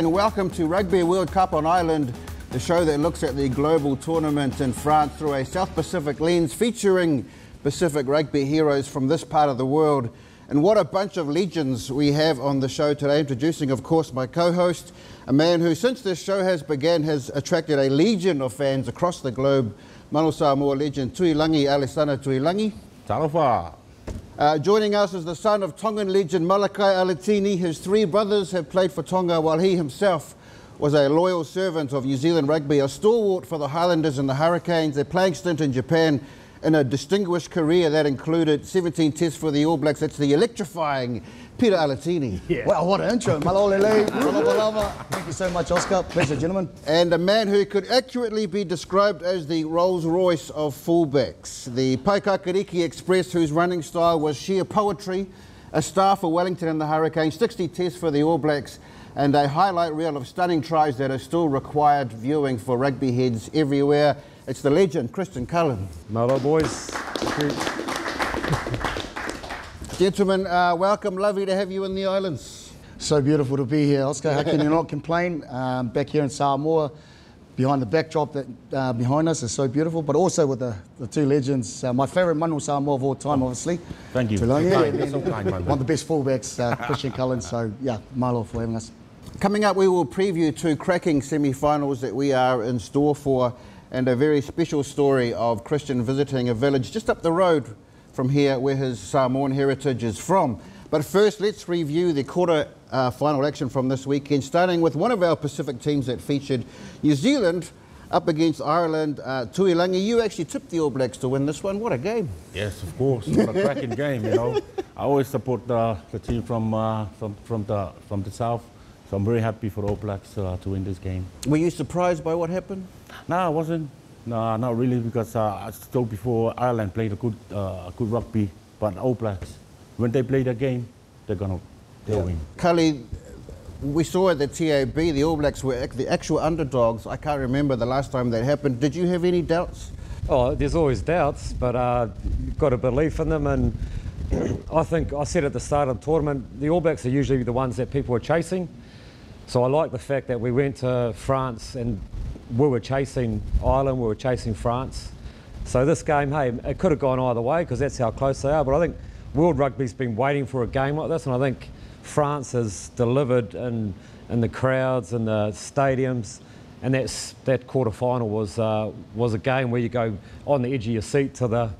and welcome to Rugby World Cup on Island, the show that looks at the global tournament in France through a South Pacific lens, featuring Pacific rugby heroes from this part of the world. And what a bunch of legends we have on the show today. Introducing, of course, my co-host, a man who, since this show has begun, has attracted a legion of fans across the globe. Manu Samoa legend Tuilagi Alesana Tuilagi. Talofa. Uh, joining us is the son of Tongan legend Malakai Alatini. His three brothers have played for Tonga while he himself was a loyal servant of New Zealand rugby, a stalwart for the Highlanders and the Hurricanes, a playing stint in Japan in a distinguished career that included 17 tests for the All Blacks. That's the electrifying Peter Alatini. Yeah. Wow, what an intro. Malolele, Thank you so much, Oscar. Pleasure, gentlemen. And a man who could accurately be described as the Rolls Royce of fullbacks. The Paekakariki Express, whose running style was sheer poetry, a star for Wellington and the Hurricanes, 60 tests for the All Blacks, and a highlight reel of stunning tries that are still required viewing for rugby heads everywhere. It's the legend, Christian Cullen. Hello, boys. Gentlemen, uh, welcome. Lovely to have you in the islands. So beautiful to be here, Oscar. How can you not complain? Um, back here in Samoa, behind the backdrop that uh, behind us is so beautiful, but also with the, the two legends. Uh, my favourite Manu Samoa of all time, obviously. Thank you. Tuilagi, Kind. and then So kind, man. one of the best fullbacks, uh, Christian Cullen. So, yeah, Malo for having us. Coming up, we will preview two cracking semi-finals that we are in store for and a very special story of Christian visiting a village just up the road from here where his Samoan heritage is from. But first, let's review the quarter uh, final action from this weekend, starting with one of our Pacific teams that featured New Zealand up against Ireland. Uh, Tuilagi, you actually tipped the All Blacks to win this one. What a game. Yes, of course. What a cracking game, you know. I always support the, the team from, uh, from, from, the, from the south. So I'm very happy for the All Blacks uh, to win this game. Were you surprised by what happened? No, I wasn't. No, not really, because uh, I told before Ireland played a good, uh, good rugby, but All Blacks, when they play the game, they're gonna they'll win. Cully, we saw at the TAB the All Blacks were the actual underdogs. I can't remember the last time that happened. Did you have any doubts? Oh, there's always doubts, but uh, you've got a belief in them. And I think I said at the start of the tournament, the All Blacks are usually the ones that people are chasing. So I like the fact that we went to France and we were chasing Ireland, we were chasing France. So this game, hey, it could have gone either way because that's how close they are. But I think World Rugby's been waiting for a game like this, and I think France has delivered in, in the crowds and the stadiums. And that's, that quarter final was, uh, was a game where you go on the edge of your seat to the,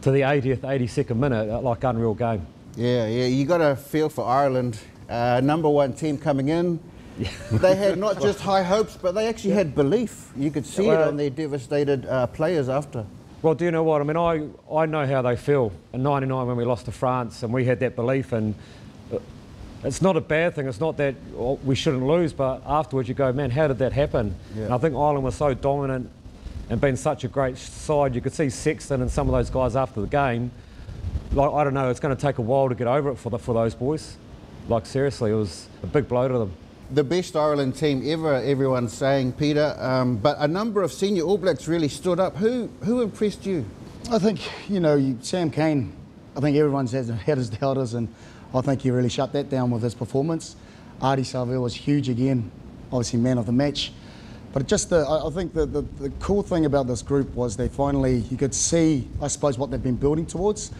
to the 80th, 82nd minute, uh, like unreal game. Yeah, yeah. You got a feel for Ireland, uh, number one team coming in. they had not just high hopes, but they actually had belief. You could see it on their devastated uh, players after. Well, do you know what? I mean, I, I know how they feel. In 99 when we lost to France and we had that belief and uh, it's not a bad thing. It's not that oh, we shouldn't lose, but afterwards you go, man, how did that happen? Yeah. And I think Ireland was so dominant and been such a great side. You could see Sexton and some of those guys after the game. Like, I don't know, it's going to take a while to get over it for, the, for those boys. Like, seriously, it was a big blow to them. The best Ireland team ever, everyone's saying, Peter. Um, but a number of senior All Blacks really stood up. Who, who impressed you? I think, you know, Sam Cane, I think everyone's has had his doubters, and I think he really shut that down with his performance. Ardie Savea was huge again, obviously man of the match. But just the, I I think the, the, the cool thing about this group was they finally, you could see, I suppose, what they've been building towards.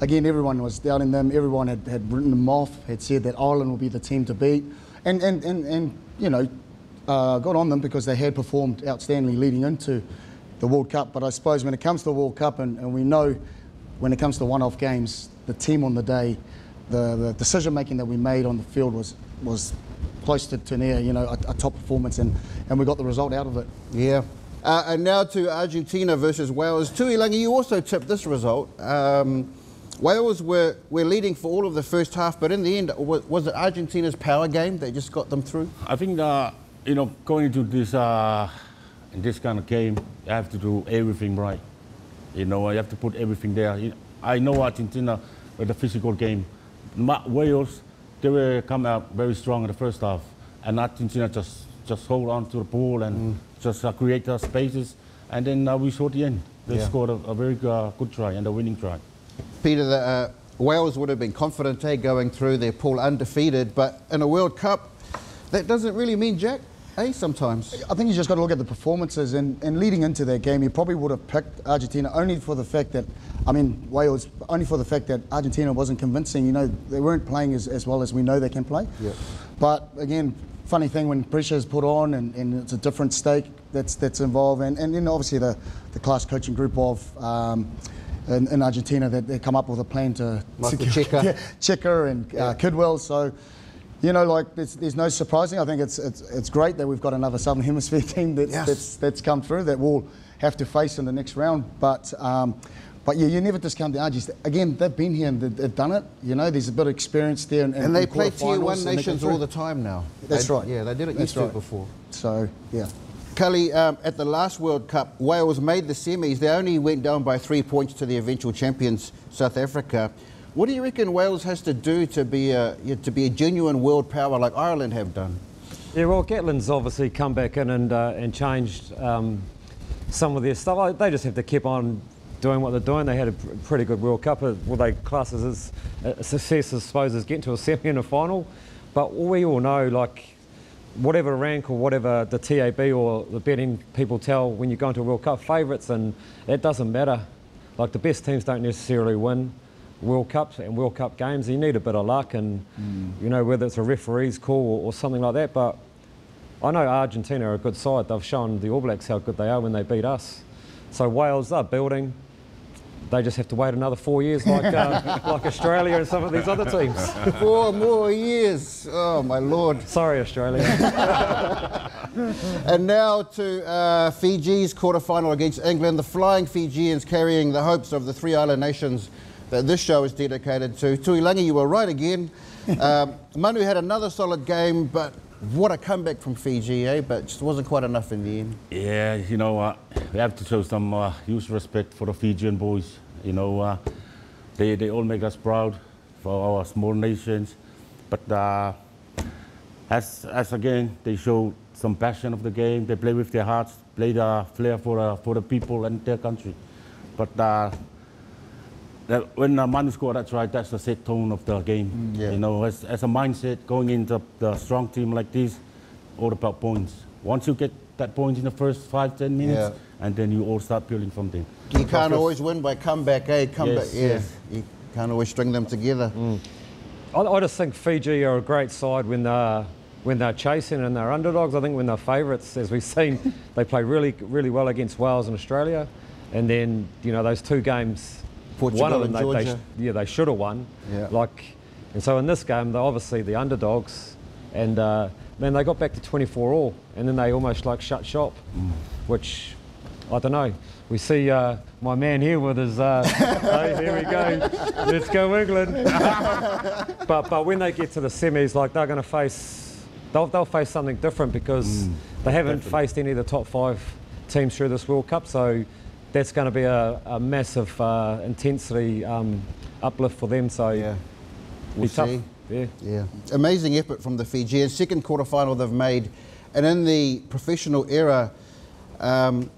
Again, everyone was doubting them. Everyone had, had written them off, had said that Ireland will be the team to beat. And, and, and, and you know, uh, got on them because they had performed outstandingly leading into the World Cup. But I suppose when it comes to the World Cup, and, and we know when it comes to one-off games, the team on the day, the, the decision making that we made on the field was was close to, to near, you know, a, a top performance, and, and we got the result out of it. Yeah. Uh, and now to Argentina versus Wales. Tuilagi, you also tipped this result. Um, Wales were, were leading for all of the first half, but in the end, was, was it Argentina's power game that just got them through? I think uh, you know going into this uh, in this kind of game, you have to do everything right. You know, you have to put everything there. I know Argentina with the physical game. Wales, they were come out very strong in the first half, and Argentina just just hold on to the ball and just uh, create uh, spaces, and then uh, we saw the end. They Yeah. scored a, a very uh, good try and a winning try. Peter, the, uh, Wales would have been confident, eh, going through their pool undefeated, but in a World Cup, that doesn't really mean jack, eh, sometimes. I think you just got to look at the performances, and, and leading into that game, you probably would have picked Argentina only for the fact that, I mean, Wales, only for the fact that Argentina wasn't convincing. You know, they weren't playing as, as well as we know they can play. Yeah. But again, funny thing when pressure is put on and, and it's a different stake that's that's involved, and, and then obviously the, the class coaching group of. Um, in, in Argentina, that they come up with a plan to, Michael Cheika. yeah, Cheika and uh, Kidwell. So, you know, like there's, there's no surprising. I think it's, it's it's great that we've got another Southern Hemisphere team that's Yes. that's, that's come through that we'll have to face in the next round. But um, but yeah, you never discount the Argies. Again, they've been here and they've, done it. You know, there's a bit of experience there. And, And they play tier one nations all the time now. That's They- right. Yeah, they did it used to before. So yeah. Kelly, um, at the last World Cup, Wales made the semis. They only went down by three points to the eventual champions, South Africa. What do you reckon Wales has to do to be a, to be a genuine world power like Ireland have done? Yeah, well, Gatland's obviously come back in and, uh, and changed um, some of their stuff. They just have to keep on doing what they're doing. They had a pr- pretty good World Cup. Uh, Well, they class as a success, I suppose, as getting to a semi and a final. But we all know, like, whatever rank or whatever the TAB or the betting people tell when you go into a World Cup favourites, and it doesn't matter. Like, the best teams don't necessarily win. World Cups and World Cup games, you need a bit of luck, and mm. you know whether it's a referee's call or, or something like that. But I know Argentina are a good side. They've shown the All Blacks how good they are when they beat us. So Wales, they're building. They just have to wait another four years, like uh, like Australia and some of these other teams. Four more years. Oh, my Lord. Sorry, Australia. And now to uh, Fiji's quarterfinal against England. The Flying Fijians carrying the hopes of the three island nations that this show is dedicated to. Tuilagi, you were right again. Um, Manu had another solid game, but what a comeback from Fiji, eh? But just wasn't quite enough in the end. Yeah, you know, uh, we have to show some uh, huge respect for the Fijian boys. You know, uh, they, they all make us proud for our small nations. But uh, as, as again, they show some passion of the game. They play with their hearts, play the flair for, uh, for the people and their country. But uh, that when Manu scored that's right, that's the set tone of the game. yeah. You know, as, as a mindset going into the strong team like this, all about points. Once you get that point in the first five, ten minutes, Yeah. and then you all start building from there. You can't always win by comeback, eh? Comeback, Yes, yeah. yes. You can't always string them together. I, I just think Fiji are a great side when they're when they're chasing and they're underdogs. I think when they're favourites, as we've seen, they play really really well against Wales and Australia. And then you know those two games, Portugal one of them they, they, yeah they should have won. Yeah. Like, and so in this game they're obviously the underdogs, and uh, man they got back to 24 all, and then they almost like shut shop, which I don't know. We see uh, my man here with his. Uh, hey, here we go. Let's go England. but but when they get to the semis, like they're going to face, they'll, they'll face something different because they haven't faced any of the top five teams through this World Cup. So that's going to be a, a massive uh, intensity um, uplift for them. So Yeah. We'll see. Yeah. Yeah, amazing effort from the Fijians. Second quarter final they've made, and in the professional era, um,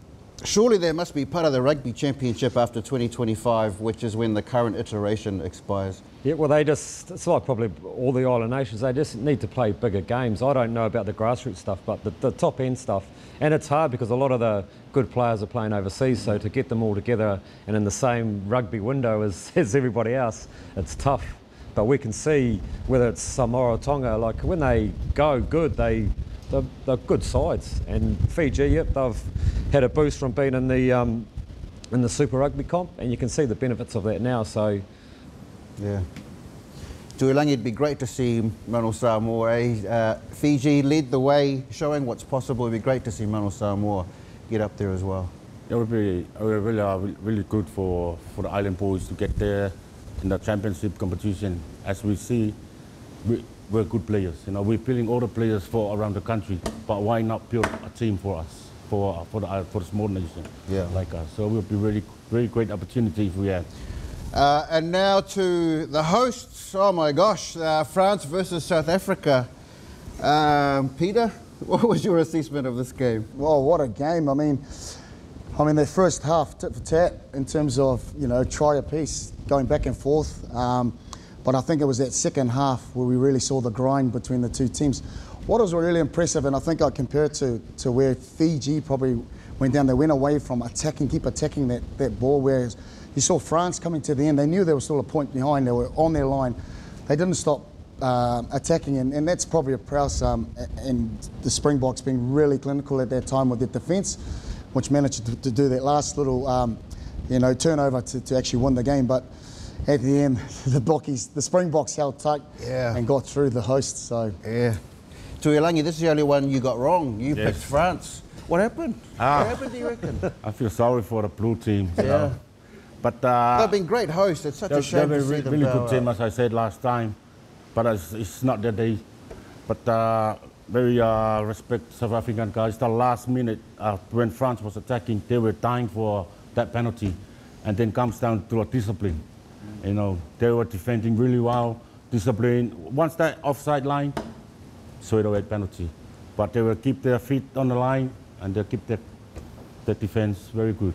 surely there must be part of the rugby championship after 2025, which is when the current iteration expires. Yeah, well, they just, it's like probably all the island nations, they just need to play bigger games. I don't know about the grassroots stuff, but the, the top end stuff. And it's hard because a lot of the good players are playing overseas, so to get them all together and in the same rugby window as, as everybody else, it's tough. But we can see whether it's Samoa or Tonga, like when they go good, they, they're, they're good sides. And Fiji, yep, they've had a boost from being in the, um, in the Super Rugby comp, and you can see the benefits of that now. So Yeah. Tuilagi, it'd be great to see Manu Samoa. Eh? Uh, Fiji led the way, showing what's possible. It'd be great to see Manu Samoa get up there as well. It would be uh, really, uh, really good for, for the island boys to get there in the championship competition. As we see, we, we're good players. You know, we're building all the players for around the country, but why not build a team for us, for, for, the, uh, for the small nation Yeah. like us? So it would be really, really great opportunity if we had. Uh, and now to the hosts. Oh my gosh, uh, France versus South Africa. Um, Peter, what was your assessment of this game? Well, what a game. I mean, I mean, their first half, tit for tat, in terms of, you know, try a piece, going back and forth. Um, but I think it was that second half where we really saw the grind between the two teams. What was really impressive, and I think I compare it to, to where Fiji probably went down, they went away from attacking, keep attacking that, that ball, whereas you saw France coming to the end. They knew there was still a point behind, they were on their line. They didn't stop uh, attacking, and, and that's probably a Prowse um, and the Springboks being really clinical at that time with their defence, which managed to, to do that last little, um, you know, turnover to, to actually win the game. But at the end, the Bockies, the Springboks held tight Yeah. and got through the hosts. So Yeah. Tuilagi, this is the only one you got wrong. You Yes. picked France. What happened? Ah. What happened, do you reckon? I feel sorry for the blue team. you Yeah. know. But uh, They've been great hosts. It's such a shame they're to a see re- them really good team, out. as I said last time. But it's, it's not their day. But uh, very uh, respect South African guys. The last minute uh, when France was attacking, they were dying for that penalty, and then comes down to a discipline. You know, they were defending really well, discipline. Once that offside line, straight away penalty. But they will keep their feet on the line and they'll keep their, their defense very good.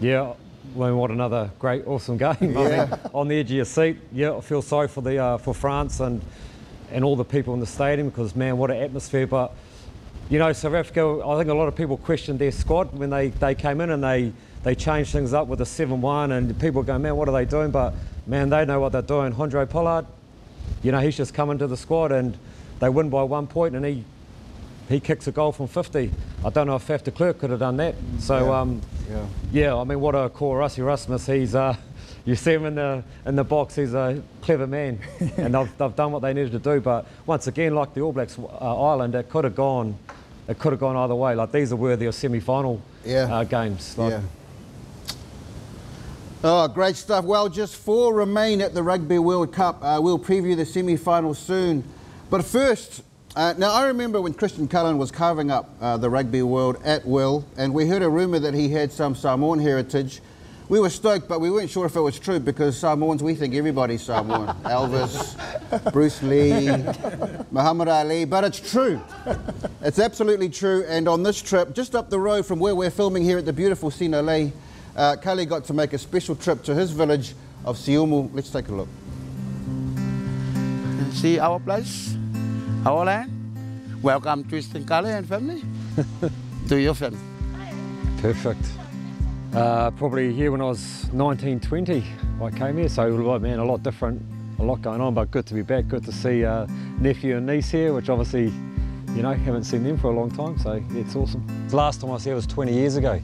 Yeah, well, what another great, awesome game. I Yeah. mean, on the edge of your seat. Yeah, I feel sorry for the uh, for France and and all the people in the stadium because man, what an atmosphere. But you know, South Africa. I think a lot of people questioned their squad when they, they came in and they they changed things up with a seven-one, and people go, man, what are they doing? But man, they know what they're doing. Handré Pollard, you know, he's just come into the squad and they win by one point, and he he kicks a goal from 50. I don't know if Faf de Klerk could have done that. So, Yeah. um, Yeah. yeah, I mean, what a call, Rassie Erasmus. He's, uh, you see him in the in the box. He's a clever man, and they've, they've done what they needed to do. But once again, like the All Blacks uh, Ireland, it could have gone, it could have gone either way. Like these are worthy of semi-final Yeah. uh, games. Like, Yeah. Oh, great stuff. Well, just four remain at the Rugby World Cup. Uh, we'll preview the semi-final soon. But first, uh, now I remember when Christian Cullen was carving up uh, the rugby world at will, and we heard a rumour that he had some Samoan heritage. We were stoked, but we weren't sure if it was true because Samoans, we think everybody's Samoan. Elvis, Bruce Lee, Muhammad Ali, but it's true. It's absolutely true. And on this trip, just up the road from where we're filming here at the beautiful Sinalei, uh, Kali got to make a special trip to his village of Siumu. Let's take a look. See our place, our land. Welcome Tristan Kale and family to your family. Perfect. Uh, probably here when I was 19, 20, I came here. So, like, man, a lot different, a lot going on, but good to be back. Good to see uh, nephew and niece here, which obviously, you know, haven't seen them for a long time. So, yeah, it's awesome. The last time I was here was 20 years ago.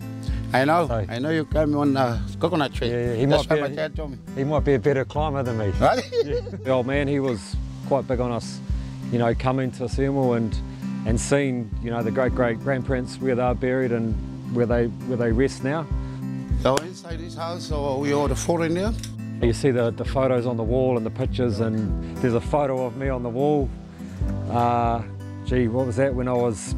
I know, Hi. I know you came on a coconut tree. Yeah, yeah, he That's might be- my dad told me. He might be a better climber than me. Right? the old man, he was quite big on us, you know, coming to Samoa and and seeing, you know, the great great grandparents where they're buried and where they where they rest now. so inside this house, so we all the four in there. You see the, the photos on the wall and the pictures, and there's a photo of me on the wall. Uh, gee, what was that when I was?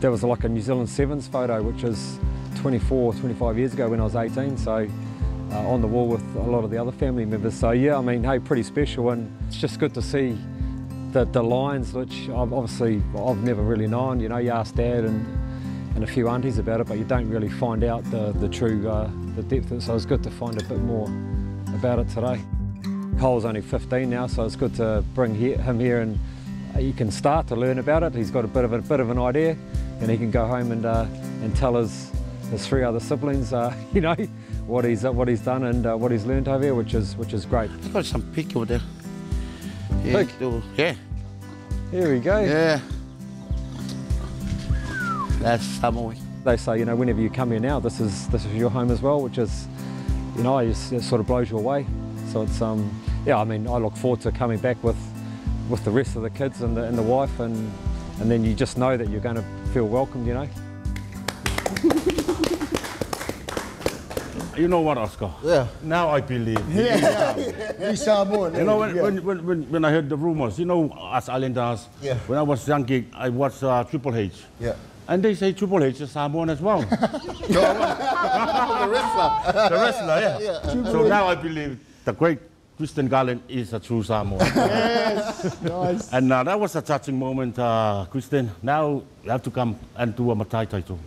There was like a New Zealand Sevens photo, which is 24, 25 years ago when I was 18. So uh, on the wall with a lot of the other family members. So yeah, I mean, hey, pretty special, and it's just good to see the, the lines, which I've obviously I've never really known. You know, you ask Dad and and a few aunties about it, but you don't really find out the the true uh, the depth. of it. So it's good to find a bit more about it today. Cole's only 15 now, so it's good to bring he- him here and uh, he can start to learn about it. He's got a bit of a bit of an idea, and he can go home and uh, and tell his his three other siblings, uh, you know, what he's uh, what he's done and uh, what he's learned over here, which is which is great. Got some pig over there. Yeah, Pig? yeah, Here we go. yeah. That's Samoa. They say, you know, whenever you come here now, this is this is your home as well, which is, you know, it, just- it sort of blows you away. So it's um, yeah, I mean, I look forward to coming back with with the rest of the kids and the, and the wife, and and then you just know that you're going to feel welcomed, you know. You know what, Oscar? Yeah. Now I believe. Yeah. He's Samoan. You know, when, when, when, when, when I heard the rumors, you know, as Islanders, Yeah. when I was young I watched uh, Triple H. Yeah. And they say Triple H is Samoan as well. the wrestler. the wrestler, yeah. So now I believe the great Christian Garland is a true Samoan. nice. and uh, that was a touching moment, uh, Christian. Now you have to come and do a Matai title.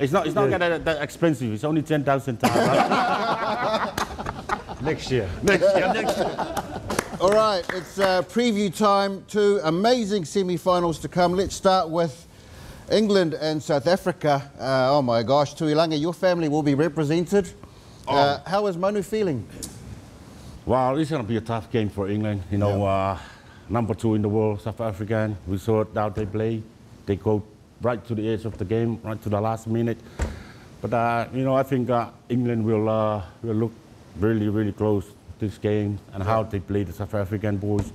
Oh, It's not, it's not that, that expensive. It's only 10,000 times. Next year. next year. Next year. All right, it's uh, preview time. Two amazing semi-finals to come. Let's start with England and South Africa. Uh, oh my gosh, Tuilagi, your family will be represented. Uh, how is Manu feeling? Well, it's going to be a tough game for England. You know, uh, number two in the world, South African. We saw how they play. They go right to the edge of the game, right to the last minute. But, uh, you know, I think uh, England will, uh, will look really, really close this game and how they play the South African boys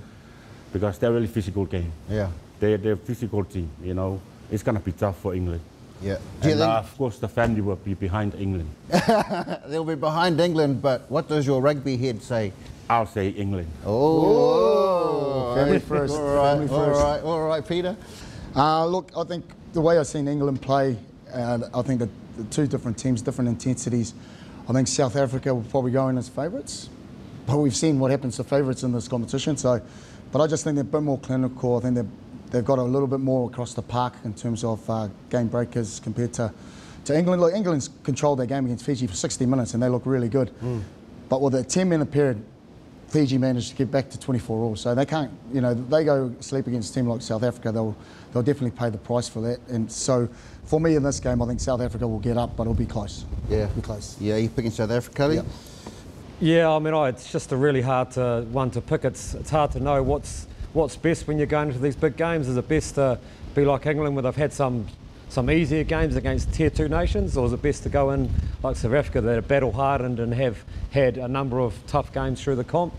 because they're a really physical game. Yeah, They're, they're a physical team, you know. It's going to be tough for England. yeah. Do And, uh, of course, the family will be behind England. they'll be behind England? But what does your rugby head say? I'll say England. Oh, family first, All right, family all first. right, all right, Peter. Uh, look, I think the way I've seen England play, uh, I think the, the two different teams, different intensities. I think South Africa will probably go in as favourites, but we've seen what happens to favourites in this competition. So, but I just think they're a bit more clinical. I think they've they've got a little bit more across the park in terms of uh, game breakers compared to to England. Look, England's controlled their game against Fiji for 60 minutes and they look really good. But with a 10 minute period, Fiji managed to get back to 24 all. So they can't, you know, they go sleep against a team like South Africa, they'll, they'll definitely pay the price for that. And so for me in this game, I think South Africa will get up, but it'll be close. Yeah, Be close. Yeah, you're picking South Africa? Lee? Yeah. Yeah, I mean, I, it's just a really hard to, one to pick. It's, it's hard to know what's what's best when you're going into these big games. Is it best to be like England, where they've had some some easier games against tier two nations, or is it best to go in like South Africa that are battle hardened and have had a number of tough games through the comp?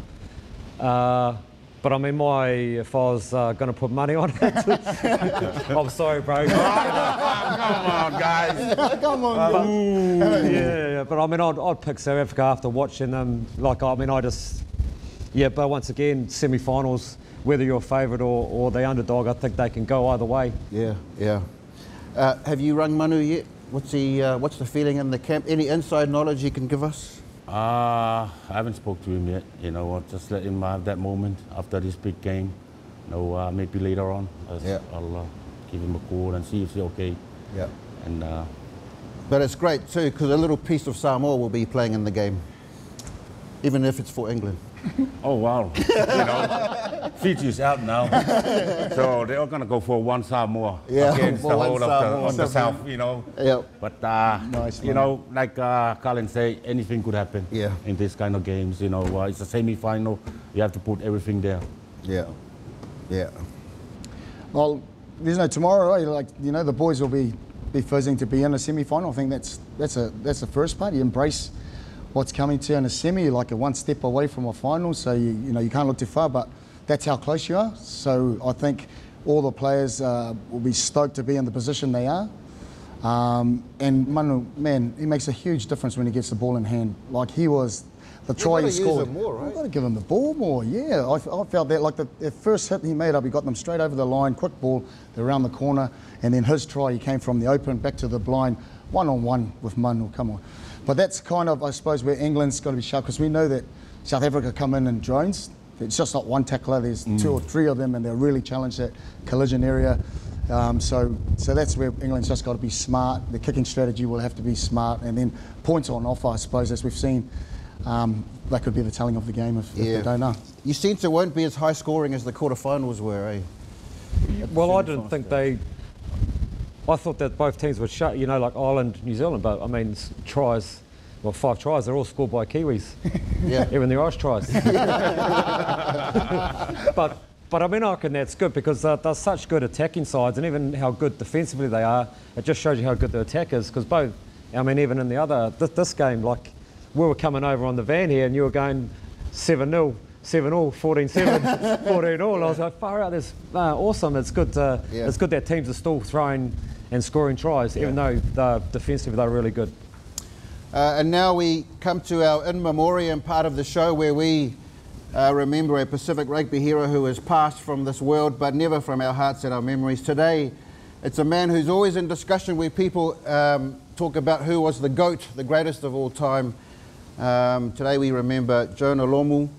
Uh, but I mean, my if I was uh, going to put money on it, I'm sorry, bro. Come on, guys. Come on. yeah, yeah, but I mean, I'd, I'd pick South Africa after watching them. Like, I mean, I just, yeah, but once again, semi-finals, whether you're a favourite or, or the underdog, I think they can go either way. Yeah, yeah. Uh, have you rung Manu yet? What's the uh, What's the feeling in the camp? Any inside knowledge you can give us? Uh, I haven't spoke to him yet. You know, I'll just let him have that moment after this big game. You know, uh, maybe later on, I'll, Yeah. I'll uh, give him a call and see if he's okay. Yeah. And uh, But it's great too because a little piece of Samoa will be playing in the game, even if it's for England. oh wow, you know, Fiji's out now, so they're all going to go for one Samoa Yeah, against the whole of the, of the south. You know. Yeah. But uh, Nice you know, like uh, Cullen say, anything could happen. Yeah. In this kind of games, you know, uh, it's a semi-final. You have to put everything there. Yeah. Yeah. Well, there's no tomorrow. eh? Like you know, the boys will be be fizzing to be in a semi-final. I think that's that's a that's the first part. You embrace what's coming to you in a semi. Like a one step away from a final, so you you know you can't look too far. But that's how close you are. So I think all the players uh, will be stoked to be in the position they are. Um, and Manu, man, he makes a huge difference when he gets the ball in hand. Like he was, the try gotta he scored. him more, right? You've got to give him the ball more. Yeah, I, I felt that. Like the, the first hit he made up, he got them straight over the line, quick ball, they're around the corner, and then his try, he came from the open back to the blind, one on one with Manu. Come on, but that's kind of, I suppose, where England's got to be sharp because we know that South Africa come in in drones. It's just not one tackler. There's two or three of them, and they're really challenged that collision area. Um, so, so that's where England's just got to be smart. The kicking strategy will have to be smart, and then points on offer, I suppose, as we've seen. Um, that could be the telling of the game if, if they don't know. You sense it won't be as high scoring as the quarterfinals were, eh? Well, I didn't think they. I thought that both teams would shut, you know, like Ireland, New Zealand, but I mean, tries, well, five tries, they're all scored by Kiwis, Yeah. even the Irish tries. but, but I mean, I reckon that's good because they're, they're such good attacking sides, and even how good defensively they are, it just shows you how good the attack is. Because both, I mean, even in the other, this, this game, like, we were coming over on the van here and you were going 7 0. 7 all, 14 7, 14 all. I was like, far out, that's uh, awesome. It's good, to, Yeah. it's good that teams are still throwing and scoring tries, even though defensively they're really good. Uh, and now we come to our in memoriam part of the show where we uh, remember a Pacific rugby hero who has passed from this world, but never from our hearts and our memories. Today, it's a man who's always in discussion where people um, talk about who was the GOAT, the greatest of all time. Um, today we remember Jonah Lomu.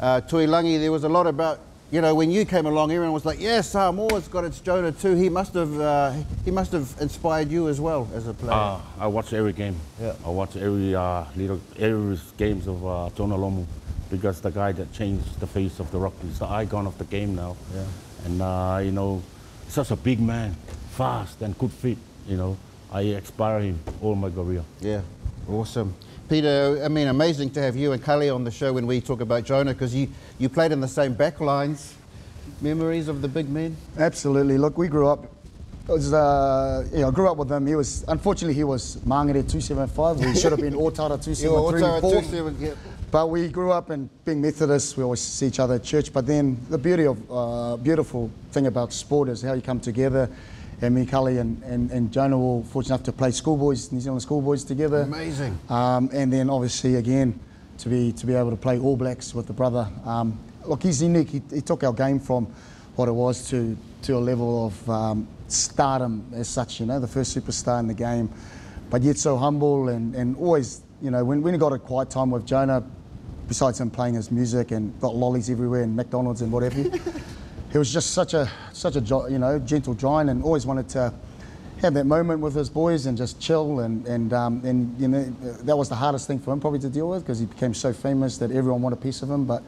Uh, Tuilagi, there was a lot about you know, when you came along, everyone was like, "Yeah, Samoa's got its Jonah too." He must have, uh, he must have inspired you as well as a player. Uh, I watch every game. Yeah. I watch every uh, little every games of uh, Jonah Lomu because the guy that changed the face of the rugby is the icon of the game now. Yeah. And uh, you know, such a big man, fast and good fit. You know, I aspire him all my career. Yeah, awesome. Peter, I mean, amazing to have you and Kali on the show when we talk about Jonah because you, you played in the same back lines. Memories of the big men? Absolutely. Look, we grew up. It was, uh, yeah, I grew up with him. He was, unfortunately, he was Mangere 275. We should have been Otara 273. Otara four. 27, yeah. But we grew up and being Methodists, we always see each other at church. But then the beauty of, uh, beautiful thing about sport is how you come together. And me, Cully, and, and, and Jonah were fortunate enough to play schoolboys, New Zealand schoolboys together. Amazing. Um, and then obviously again to be to be able to play All Blacks with the brother. Um, look, he's unique. He, he took our game from what it was to to a level of um, stardom as such. You know, the first superstar in the game, but yet so humble and, and always. You know, when, when he got a quiet time with Jonah, besides him playing his music and got lollies everywhere and McDonald's and whatever. he was just such a such a you know gentle giant and always wanted to have that moment with his boys and just chill and and um, and you know that was the hardest thing for him probably to deal with because he became so famous that everyone wanted a piece of him. But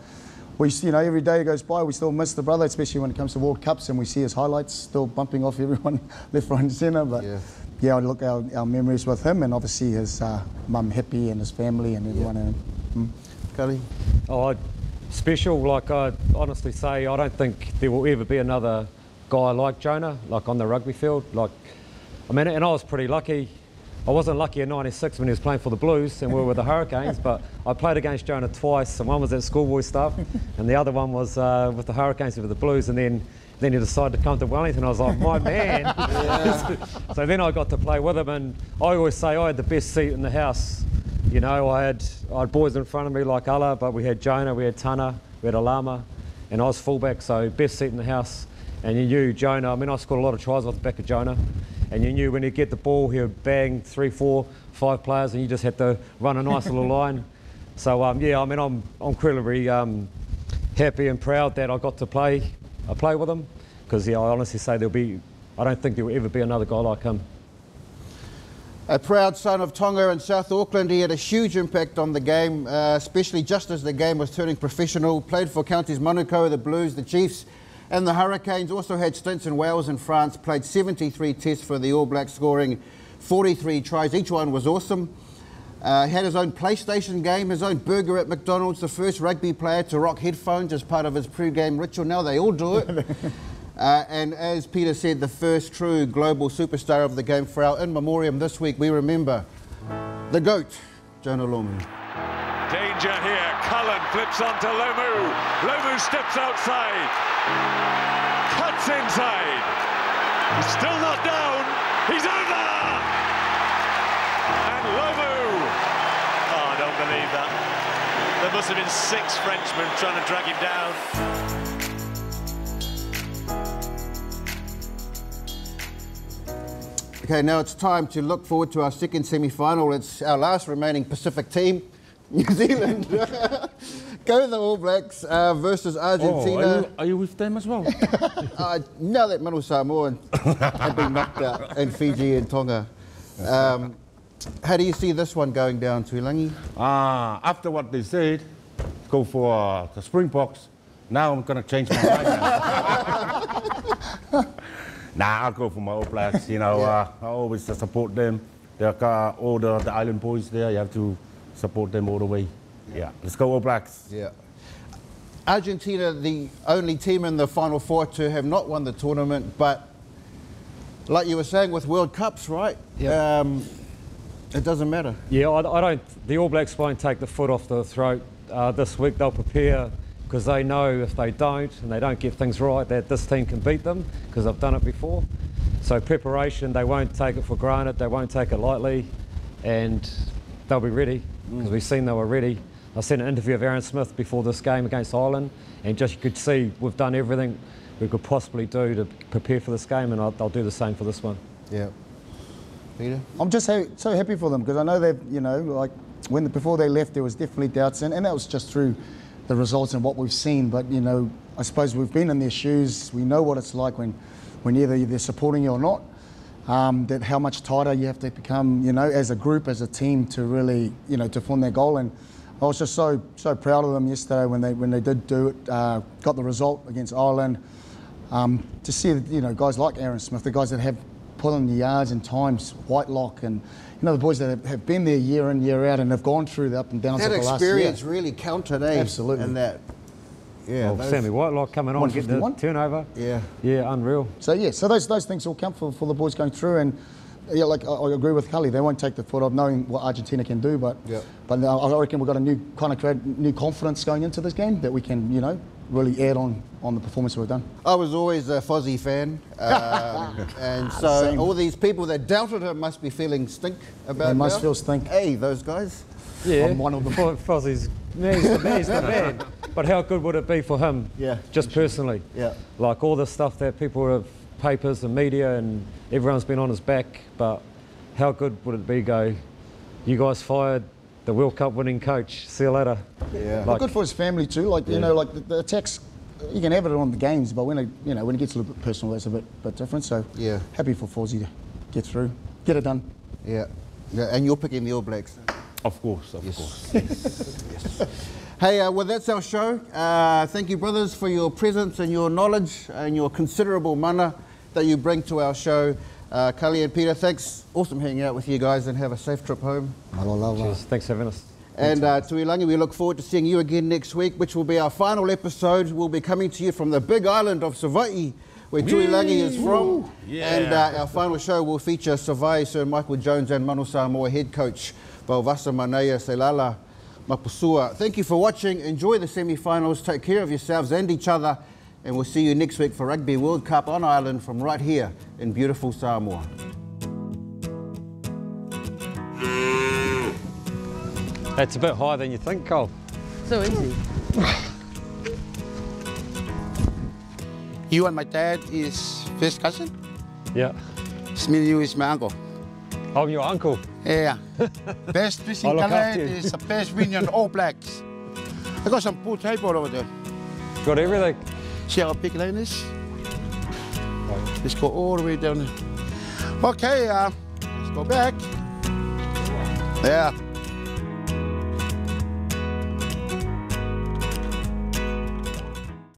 we you know every day goes by we still miss the brother, especially when it comes to World Cups and we see his highlights still bumping off everyone left, right, and centre. But Yeah. yeah, I look our, our memories with him and obviously his uh, mum Hepi and his family and everyone. And, mm. Kali? Oh, I- special. Like I honestly say, I don't think there will ever be another guy like Jonah, like on the rugby field. Like, I mean, and I was pretty lucky. I wasn't lucky in '96 when he was playing for the Blues and we were with the Hurricanes, but I played against Jonah twice, and one was at schoolboy stuff, and the other one was uh, with the Hurricanes with the Blues, and then. Then he decided to come to Wellington. I was like, my man. so then I got to play with him, and I always say I had the best seat in the house you know, I had, I had boys in front of me like Allah, but we had Jonah, we had Tana, we had Alama, and I was fullback, so best seat in the house. And you knew Jonah, I mean, I scored a lot of tries off the back of Jonah, and you knew when he'd get the ball, he would bang three, four, five players, and you just had to run a nice little line. So, um, yeah, I mean, I'm, I'm incredibly um, happy and proud that I got to play, I play with him, because yeah, I honestly say there'll be, I don't think there will ever be another guy like him. A proud son of Tonga and South Auckland, he had a huge impact on the game, uh, especially just as the game was turning professional. Played for counties Manukau, the Blues, the Chiefs, and the Hurricanes. Also had stints in Wales and France. Played 73 tests for the All Blacks, scoring 43 tries. Each one was awesome. Uh, had his own PlayStation game, his own burger at McDonald's, the first rugby player to rock headphones as part of his pre-game ritual. Now they all do it. Uh, and as Peter said, the first true global superstar of the game for our in memoriam this week, we remember the GOAT, Jonah Lomu. Danger here. Cullen flips onto Lomu. Lomu steps outside. Cuts inside. He's still not down. He's over. And Lomu. Oh, I don't believe that. There must have been six Frenchmen trying to drag him down. Okay, now it's time to look forward to our second semi-final. It's our last remaining Pacific team, New Zealand. Go the All Blacks uh, versus Oh, are, Argentina. you, are you with them as well? uh, now that Manu Samoa have been knocked out, in Fiji and Tonga. Um, how do you see this one going down, Tuilagi? Ah, after what they said, go for uh, the Springboks. Now I'm gonna change my mind. Now. nah, I'll go for my All Blacks. You know, uh, I always support them. They're uh, all the, the island boys there. You have to support them all the way. Yeah, let's go All Blacks. Yeah. Argentina, the only team in the final four to have not won the tournament, but like you were saying with World Cups, right? Yeah. Um, it doesn't matter. Yeah, I, I don't. The All Blacks won't take the foot off the throat uh, this week. They'll prepare because they know if they don't and they don't get things right, that this team can beat them because they've done it before. So preparation, they won't take it for granted. They won't take it lightly, and they'll be ready because we've seen they were ready. I seen an interview of Aaron Smith before this game against Ireland, and just you could see we've done everything we could possibly do to prepare for this game, and I'll, they'll do the same for this one. Yeah. Peter? I'm just ha- so happy for them because I know they've, you know, like when before they left, there was definitely doubts, and, and that was just through the results and what we've seen. But you know, I suppose we've been in their shoes. We know what it's like when, when either they're supporting you or not. Um, that how much tighter you have to become, you know, as a group, as a team, to really, you know, to form their goal. And I was just so so proud of them yesterday when they when they did do it, uh, got the result against Ireland. Um, to see, you know, guys like Aaron Smith, the guys that have put in the yards and times, Whitelock, and you know the boys that have, have been there year in year out and have gone through the up and downs That of the last year. experience really counted, eh? Absolutely. And that, yeah. Those- Sammy Whitelock coming on, getting the 151? turnover. Yeah. Yeah, unreal. So yeah, so those those things all count for, for the boys going through, and yeah, like I, I agree with Cully, they won't take the foot off knowing what Argentina can do, but Yeah. but I I reckon we've got a new kind of create new confidence going into this game that we can you know really add on on the performance we've done. I was always a Fozzie fan, um, and so Same. all these people that doubted him must be feeling stink about They must now. feel stink. Hey, those guys. Yeah, I'm one of them. Fo- Fozzie's, he's the, man. he's the man. But how good would it be for him? Yeah. Just personally. Yeah. Like all the stuff that people have, papers and media and everyone's been on his back. But how good would it be? Go, you guys fired the World Cup winning coach. See you later. Yeah. But good for his family too. Like you know, like the, the attacks, you can have it on the games, but when it you know when it gets a little bit personal, that's a bit bit different. So Yeah. happy for Fozzie to get through, get it done. Yeah. Yeah, and you're picking the All Blacks. Of course, of course. Hey, uh, well, that's our show. Uh, thank you, brothers, for your presence and your knowledge and your considerable mana that you bring to our show. Uh, Cully and Peter, thanks. Awesome hanging out with you guys and have a safe trip home. Cheers. Thanks for having us. And uh, Tuilagi, we look forward to seeing you again next week, which will be our final episode. We'll be coming to you from the big island of Savai'i, where Tuilagi is from. Yeah. And uh, our final show will feature Savai'i Sir Michael Jones and Manu Samoa head coach Valvasa Manea Seilala Mapusua. Thank you for watching. Enjoy the semi-finals. Take care of yourselves and each other. And we'll see you next week for Rugby World Cup on Island from right here in beautiful Samoa. That's a bit higher than you think, Cole. So easy. You and my dad is first cousin. Yeah. It's me and you is my uncle. I'm your uncle. Yeah. best fishing I'll talent is the best winning All Blacks. I got some pool table over there. Got everything. See how big that is? Let's go all the way down. Okay, uh, let's go back. Yeah.